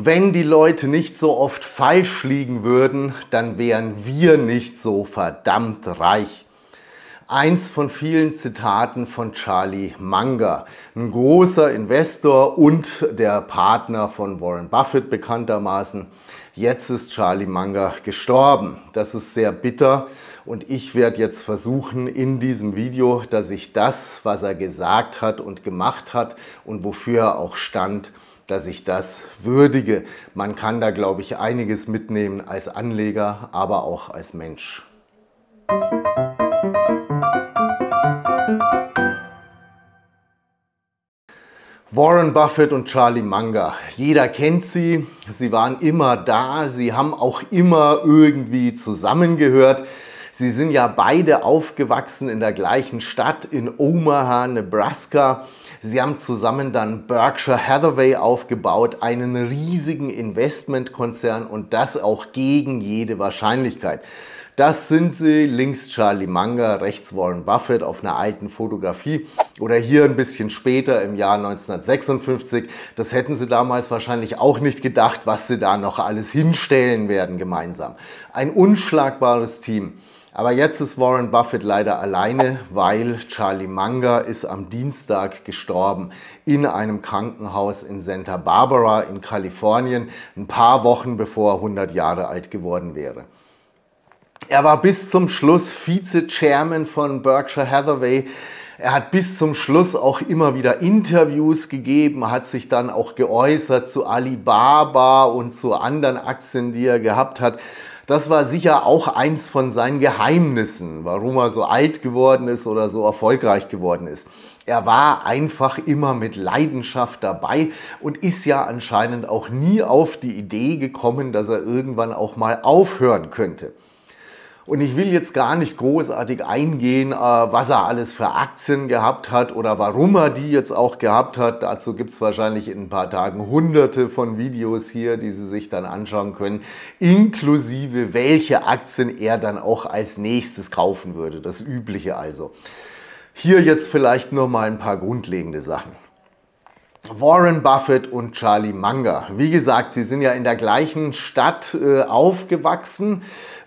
Wenn die Leute nicht so oft falsch liegen würden, dann wären wir nicht so verdammt reich. Eins von vielen Zitaten von Charlie Munger, ein großer Investor und der Partner von Warren Buffett bekanntermaßen. Jetzt ist Charlie Munger gestorben. Das ist sehr bitter und ich werde jetzt versuchen in diesem Video, dass ich das, was er gesagt hat und gemacht hat und wofür er auch stand, dass ich das würdige. Man kann da, glaube ich, einiges mitnehmen als Anleger, aber auch als Mensch. Warren Buffett und Charlie Munger. Jeder kennt sie. Sie waren immer da. Sie haben auch immer irgendwie zusammengehört. Sie sind ja beide aufgewachsen in der gleichen Stadt in Omaha, Nebraska. Sie haben zusammen dann Berkshire Hathaway aufgebaut, einen riesigen Investmentkonzern und das auch gegen jede Wahrscheinlichkeit. Das sind sie, links Charlie Munger, rechts Warren Buffett auf einer alten Fotografie oder hier ein bisschen später im Jahr 1956. Das hätten sie damals wahrscheinlich auch nicht gedacht, was sie da noch alles hinstellen werden gemeinsam. Ein unschlagbares Team. Aber jetzt ist Warren Buffett leider alleine, weil Charlie Munger ist am Dienstag gestorben in einem Krankenhaus in Santa Barbara in Kalifornien, ein paar Wochen bevor er 100 Jahre alt geworden wäre. Er war bis zum Schluss Vize-Chairman von Berkshire Hathaway. Er hat bis zum Schluss auch immer wieder Interviews gegeben, hat sich dann auch geäußert zu Alibaba und zu anderen Aktien, die er gehabt hat. Das war sicher auch eins von seinen Geheimnissen, warum er so alt geworden ist oder so erfolgreich geworden ist. Er war einfach immer mit Leidenschaft dabei und ist ja anscheinend auch nie auf die Idee gekommen, dass er irgendwann auch mal aufhören könnte. Und ich will jetzt gar nicht großartig eingehen, äh, was er alles für Aktien gehabt hat oder warum er die jetzt auch gehabt hat. Dazu gibt es wahrscheinlich in ein paar Tagen hunderte von Videos hier, die Sie sich dann anschauen können, inklusive welche Aktien er dann auch als nächstes kaufen würde. Das Übliche also. Hier jetzt vielleicht nur mal ein paar grundlegende Sachen. Warren Buffett und Charlie Munger. Wie gesagt, sie sind ja in der gleichen Stadt äh, aufgewachsen.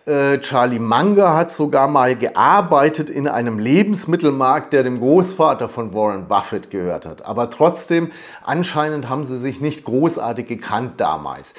Äh, Charlie Munger hat sogar mal gearbeitet in einem Lebensmittelmarkt, der dem Großvater von Warren Buffett gehört hat. Aber trotzdem, anscheinend haben sie sich nicht großartig gekannt damals.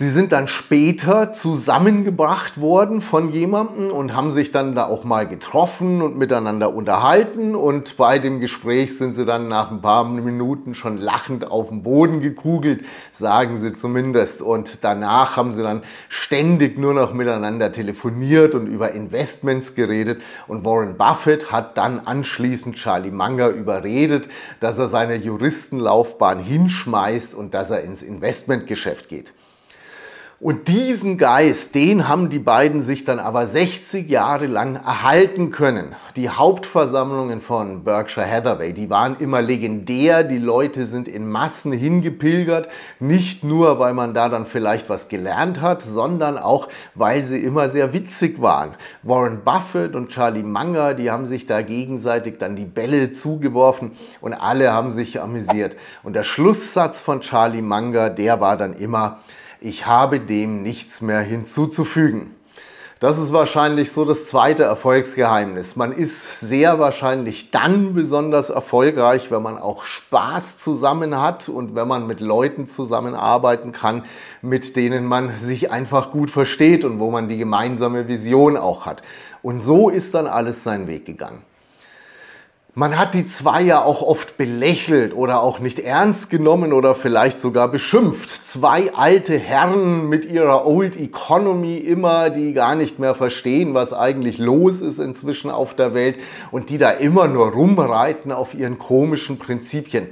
Sie sind dann später zusammengebracht worden von jemandem und haben sich dann da auch mal getroffen und miteinander unterhalten. Und bei dem Gespräch sind sie dann nach ein paar Minuten schon lachend auf den Boden gekugelt, sagen sie zumindest. Und danach haben sie dann ständig nur noch miteinander telefoniert und über Investments geredet. Und Warren Buffett hat dann anschließend Charlie Munger überredet, dass er seine Juristenlaufbahn hinschmeißt und dass er ins Investmentgeschäft geht. Und diesen Geist, den haben die beiden sich dann aber 60 Jahre lang erhalten können. Die Hauptversammlungen von Berkshire Hathaway, die waren immer legendär. Die Leute sind in Massen hingepilgert. Nicht nur, weil man da dann vielleicht was gelernt hat, sondern auch, weil sie immer sehr witzig waren. Warren Buffett und Charlie Munger, die haben sich da gegenseitig dann die Bälle zugeworfen und alle haben sich amüsiert. Und der Schlusssatz von Charlie Munger, der war dann immer, ich habe dem nichts mehr hinzuzufügen. Das ist wahrscheinlich so das zweite Erfolgsgeheimnis. Man ist sehr wahrscheinlich dann besonders erfolgreich, wenn man auch Spaß zusammen hat und wenn man mit Leuten zusammenarbeiten kann, mit denen man sich einfach gut versteht und wo man die gemeinsame Vision auch hat. Und so ist dann alles seinen Weg gegangen. Man hat die zwei ja auch oft belächelt oder auch nicht ernst genommen oder vielleicht sogar beschimpft. Zwei alte Herren mit ihrer Old Economy immer, die gar nicht mehr verstehen, was eigentlich los ist inzwischen auf der Welt und die da immer nur rumreiten auf ihren komischen Prinzipien.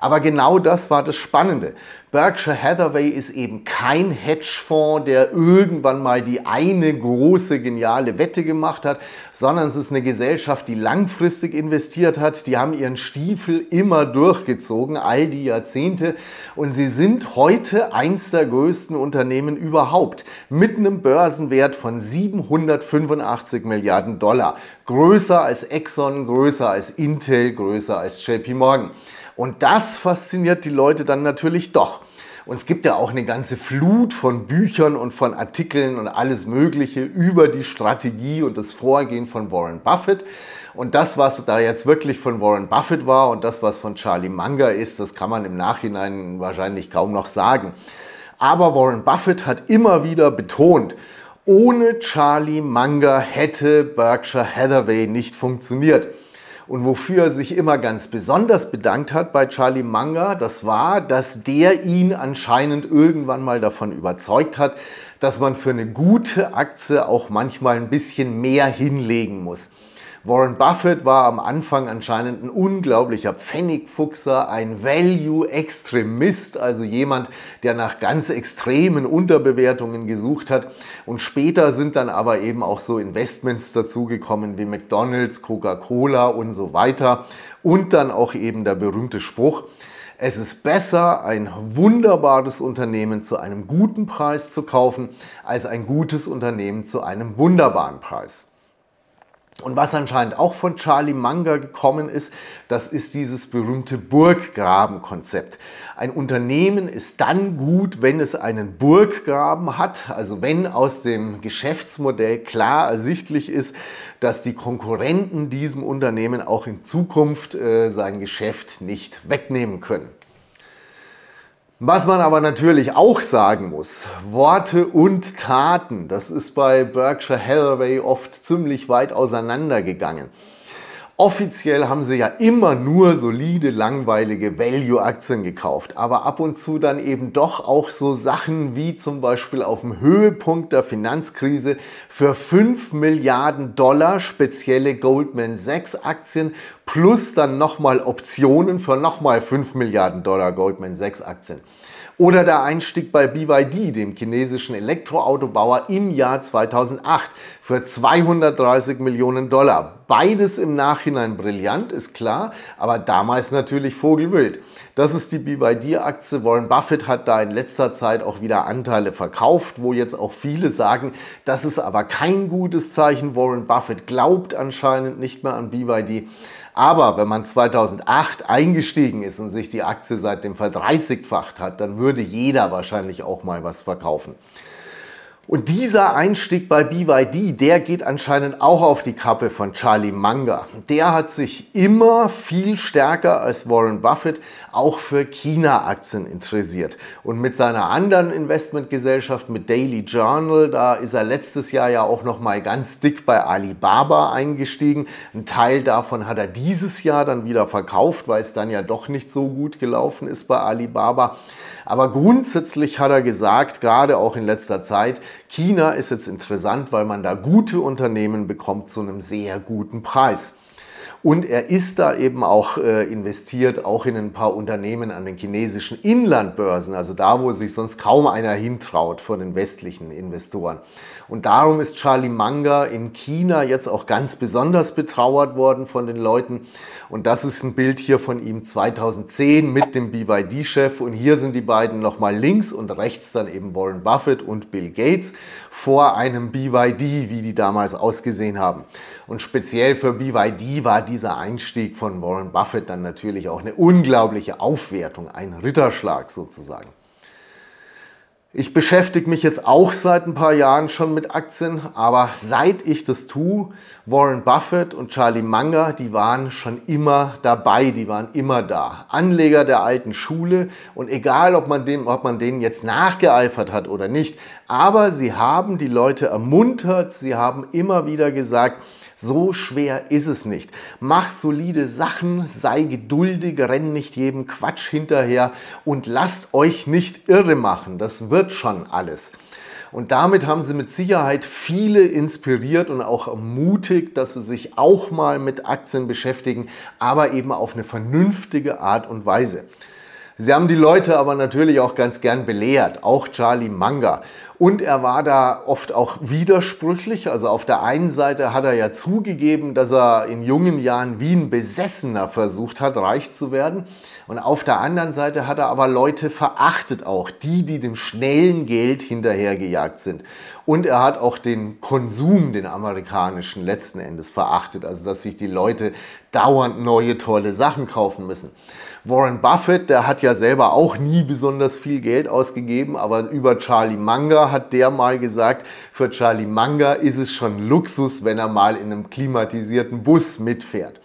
Aber genau das war das Spannende. Berkshire Hathaway ist eben kein Hedgefonds, der irgendwann mal die eine große geniale Wette gemacht hat, sondern es ist eine Gesellschaft, die langfristig investiert hat. Die haben ihren Stiefel immer durchgezogen, all die Jahrzehnte. Und sie sind heute eins der größten Unternehmen überhaupt. Mit einem Börsenwert von 785 Milliarden Dollar. Größer als Exxon, größer als Intel, größer als JP Morgan. Und das fasziniert die Leute dann natürlich doch. Und es gibt ja auch eine ganze Flut von Büchern und von Artikeln und alles Mögliche über die Strategie und das Vorgehen von Warren Buffett. Und das, was da jetzt wirklich von Warren Buffett war und das, was von Charlie Munger ist, das kann man im Nachhinein wahrscheinlich kaum noch sagen. Aber Warren Buffett hat immer wieder betont, ohne Charlie Munger hätte Berkshire Hathaway nicht funktioniert. Und wofür er sich immer ganz besonders bedankt hat bei Charlie Munger, das war, dass der ihn anscheinend irgendwann mal davon überzeugt hat, dass man für eine gute Aktie auch manchmal ein bisschen mehr hinlegen muss. Warren Buffett war am Anfang anscheinend ein unglaublicher Pfennigfuchser, ein Value-Extremist, also jemand, der nach ganz extremen Unterbewertungen gesucht hat. Und später sind dann aber eben auch so Investments dazugekommen wie McDonald's, Coca-Cola und so weiter. Und dann auch eben der berühmte Spruch, es ist besser, ein wunderbares Unternehmen zu einem guten Preis zu kaufen, als ein gutes Unternehmen zu einem wunderbaren Preis. Und was anscheinend auch von Charlie Munger gekommen ist, das ist dieses berühmte Burggrabenkonzept. Ein Unternehmen ist dann gut, wenn es einen Burggraben hat, also wenn aus dem Geschäftsmodell klar ersichtlich ist, dass die Konkurrenten diesem Unternehmen auch in Zukunft äh, sein Geschäft nicht wegnehmen können. Was man aber natürlich auch sagen muss, Worte und Taten, das ist bei Berkshire Hathaway oft ziemlich weit auseinandergegangen. Offiziell haben sie ja immer nur solide, langweilige Value-Aktien gekauft, aber ab und zu dann eben doch auch so Sachen wie zum Beispiel auf dem Höhepunkt der Finanzkrise für 5 Milliarden Dollar spezielle Goldman Sachs Aktien plus dann nochmal Optionen für nochmal 5 Milliarden Dollar Goldman Sachs Aktien. Oder der Einstieg bei BYD, dem chinesischen Elektroautobauer im Jahr 2008 für 230 Millionen Dollar. Beides im Nachhinein brillant, ist klar, aber damals natürlich Vogelwild. Das ist die BYD-Aktie. Warren Buffett hat da in letzter Zeit auch wieder Anteile verkauft, wo jetzt auch viele sagen, das ist aber kein gutes Zeichen. Warren Buffett glaubt anscheinend nicht mehr an BYD. Aber wenn man 2008 eingestiegen ist und sich die Aktie seitdem verdreißigfacht hat, dann würde jeder wahrscheinlich auch mal was verkaufen. Und dieser Einstieg bei BYD, der geht anscheinend auch auf die Kappe von Charlie Munger. Der hat sich immer viel stärker als Warren Buffett auch für China-Aktien interessiert. Und mit seiner anderen Investmentgesellschaft, mit Daily Journal, da ist er letztes Jahr ja auch noch mal ganz dick bei Alibaba eingestiegen. Ein Teil davon hat er dieses Jahr dann wieder verkauft, weil es dann ja doch nicht so gut gelaufen ist bei Alibaba. Aber grundsätzlich hat er gesagt, gerade auch in letzter Zeit, China ist jetzt interessant, weil man da gute Unternehmen bekommt zu einem sehr guten Preis. Und er ist da eben auch äh, investiert, auch in ein paar Unternehmen an den chinesischen Inlandbörsen, also da, wo sich sonst kaum einer hintraut von den westlichen Investoren. Und darum ist Charlie Munger in China jetzt auch ganz besonders betrauert worden von den Leuten. Und das ist ein Bild hier von ihm 2010 mit dem BYD-Chef. Und hier sind die beiden nochmal links und rechts dann eben Warren Buffett und Bill Gates vor einem BYD, wie die damals ausgesehen haben. Und speziell für BYD war dieser Einstieg von Warren Buffett dann natürlich auch eine unglaubliche Aufwertung, ein Ritterschlag sozusagen. Ich beschäftige mich jetzt auch seit ein paar Jahren schon mit Aktien, aber seit ich das tue, Warren Buffett und Charlie Munger, die waren schon immer dabei, die waren immer da. Anleger der alten Schule und egal, ob man, dem, ob man denen jetzt nachgeeifert hat oder nicht, aber sie haben die Leute ermuntert, sie haben immer wieder gesagt, so schwer ist es nicht. Mach solide Sachen, sei geduldig, renn nicht jedem Quatsch hinterher und lasst euch nicht irre machen. Das wird schon alles. Und damit haben sie mit Sicherheit viele inspiriert und auch ermutigt, dass sie sich auch mal mit Aktien beschäftigen, aber eben auf eine vernünftige Art und Weise. Sie haben die Leute aber natürlich auch ganz gern belehrt, auch Charlie Munger. Und er war da oft auch widersprüchlich. Also auf der einen Seite hat er ja zugegeben, dass er in jungen Jahren wie ein Besessener versucht hat, reich zu werden. Und auf der anderen Seite hat er aber Leute verachtet auch, die, die dem schnellen Geld hinterhergejagt sind. Und er hat auch den Konsum, den amerikanischen, letzten Endes verachtet. Also dass sich die Leute dauernd neue tolle Sachen kaufen müssen. Warren Buffett, der hat ja selber auch nie besonders viel Geld ausgegeben, aber über Charlie Hat der mal gesagt, für Charlie Manga ist es schon Luxus, wenn er mal in einem klimatisierten Bus mitfährt.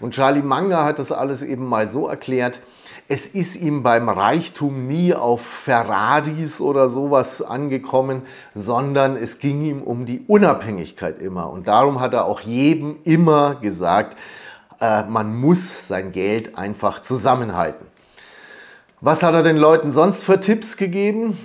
Und Charlie Manga hat das alles eben mal so erklärt, es ist ihm beim Reichtum nie auf Ferraris oder sowas angekommen, sondern es ging ihm um die Unabhängigkeit immer. Und darum hat er auch jedem immer gesagt, äh, man muss sein Geld einfach zusammenhalten. Was hat er den Leuten sonst für Tipps gegeben?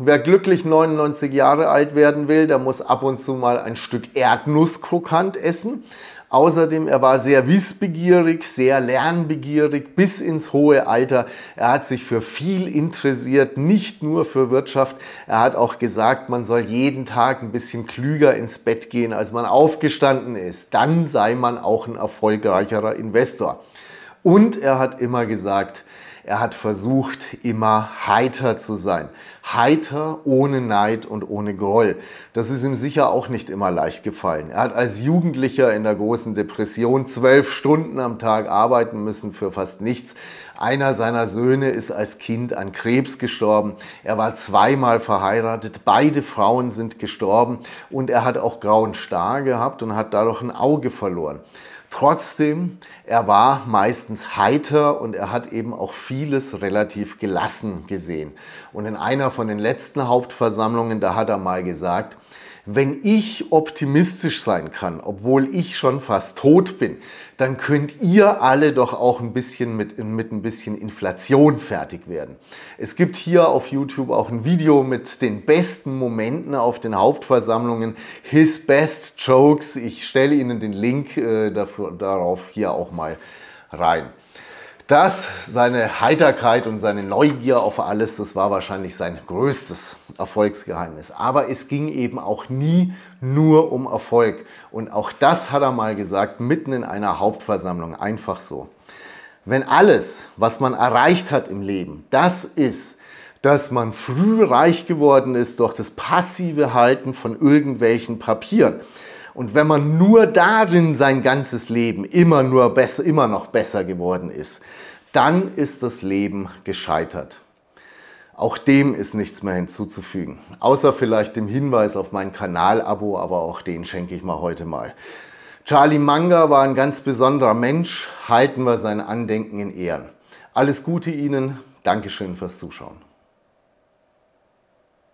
Wer glücklich 99 Jahre alt werden will, der muss ab und zu mal ein Stück Erdnusskrokant essen. Außerdem, er war sehr wissbegierig, sehr lernbegierig bis ins hohe Alter. Er hat sich für viel interessiert, nicht nur für Wirtschaft. Er hat auch gesagt, man soll jeden Tag ein bisschen klüger ins Bett gehen, als man aufgestanden ist. Dann sei man auch ein erfolgreicherer Investor. Und er hat immer gesagt, er hat versucht, immer heiter zu sein. Heiter, ohne Neid und ohne Groll. Das ist ihm sicher auch nicht immer leicht gefallen. Er hat als Jugendlicher in der großen Depression zwölf Stunden am Tag arbeiten müssen für fast nichts. Einer seiner Söhne ist als Kind an Krebs gestorben. Er war zweimal verheiratet. Beide Frauen sind gestorben und er hat auch grauen Star gehabt und hat dadurch ein Auge verloren. Trotzdem, er war meistens heiter und er hat eben auch vieles relativ gelassen gesehen. Und in einer von den letzten Hauptversammlungen, da hat er mal gesagt, wenn ich optimistisch sein kann, obwohl ich schon fast tot bin, dann könnt ihr alle doch auch ein bisschen mit, mit ein bisschen Inflation fertig werden. Es gibt hier auf YouTube auch ein Video mit den besten Momenten auf den Hauptversammlungen, His Best Jokes. Ich stelle Ihnen den Link äh, dafür, darauf hier auch mal rein. Das, seine Heiterkeit und seine Neugier auf alles, das war wahrscheinlich sein größtes Erfolgsgeheimnis. Aber es ging eben auch nie nur um Erfolg. Und auch das hat er mal gesagt, mitten in einer Hauptversammlung, einfach so. Wenn alles, was man erreicht hat im Leben, das ist, dass man früh reich geworden ist durch das passive Halten von irgendwelchen Papieren, und wenn man nur darin sein ganzes Leben immer nur besser, immer noch besser geworden ist, dann ist das Leben gescheitert. Auch dem ist nichts mehr hinzuzufügen. Außer vielleicht dem Hinweis auf mein Kanal-Abo, aber auch den schenke ich mal heute mal. Charlie Manga war ein ganz besonderer Mensch. Halten wir sein Andenken in Ehren. Alles Gute Ihnen. Dankeschön fürs Zuschauen.